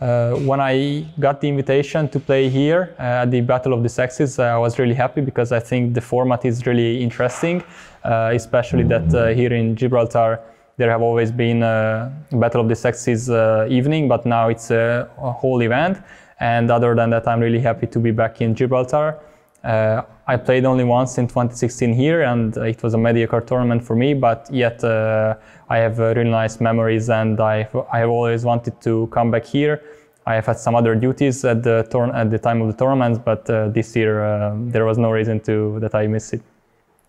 Uh, when I got the invitation to play here uh, at the Battle of the Sexes, uh, I was really happy because I think the format is really interesting, uh, especially that uh, here in Gibraltar there have always been a Battle of the Sexes uh, evening, but now it's a, a, whole event. And other than that, I'm really happy to be back in Gibraltar. Uh, I played only once in 2016 here, and it was a mediocre tournament for me. But yet, uh, I have uh, really nice memories, and I I have always wanted to come back here. I have had some other duties at the at the time of the tournaments, but uh, this year uh, there was no reason to that I miss it.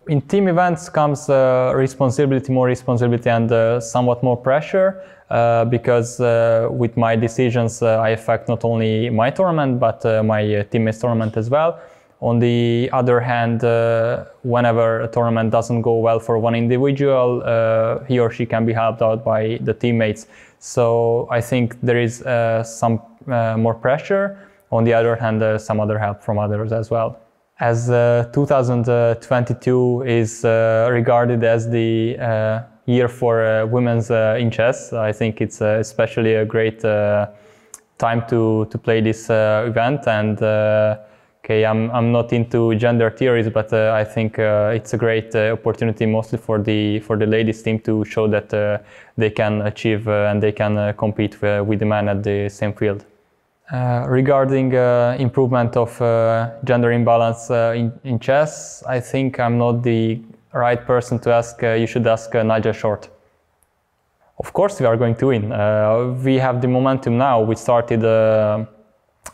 In team events comes uh, responsibility, more responsibility, and somewhat more pressure. Uh, because uh, with my decisions uh, I affect not only my tournament but my teammates tournament as well. On the other hand, uh, whenever a tournament doesn't go well for one individual, uh, he or she can be helped out by the teammates. So I think there is uh, some uh, more pressure. On the other hand, uh, some other help from others as well. As uh, 2022 is regarded as the year for women's in chess, I think it's especially a great time to, to play this event and okay, I'm, I'm not into gender theories, but uh, I think uh, it's a great uh, opportunity mostly for the for the ladies team to show that uh, they can achieve uh, and they can uh, compete with the men at the same field. regarding improvement of gender imbalance in, in chess, I think I'm not the right person to ask. you should ask Nigel Short. Of course, we are going to win. we have the momentum now. We started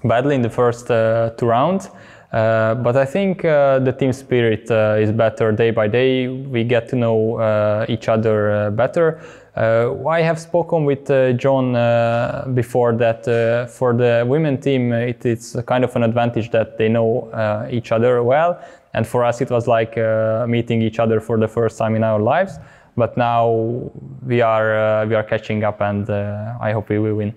badly in the first uh, two rounds. Uh, but I think uh, the team spirit uh, is better day by day. We get to know uh, each other uh, better. I have spoken with John before that for the women team, it, it's kind of an advantage that they know each other well. And for us, it was like meeting each other for the first time in our lives. But now we are we are catching up, and I hope we will win.